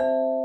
う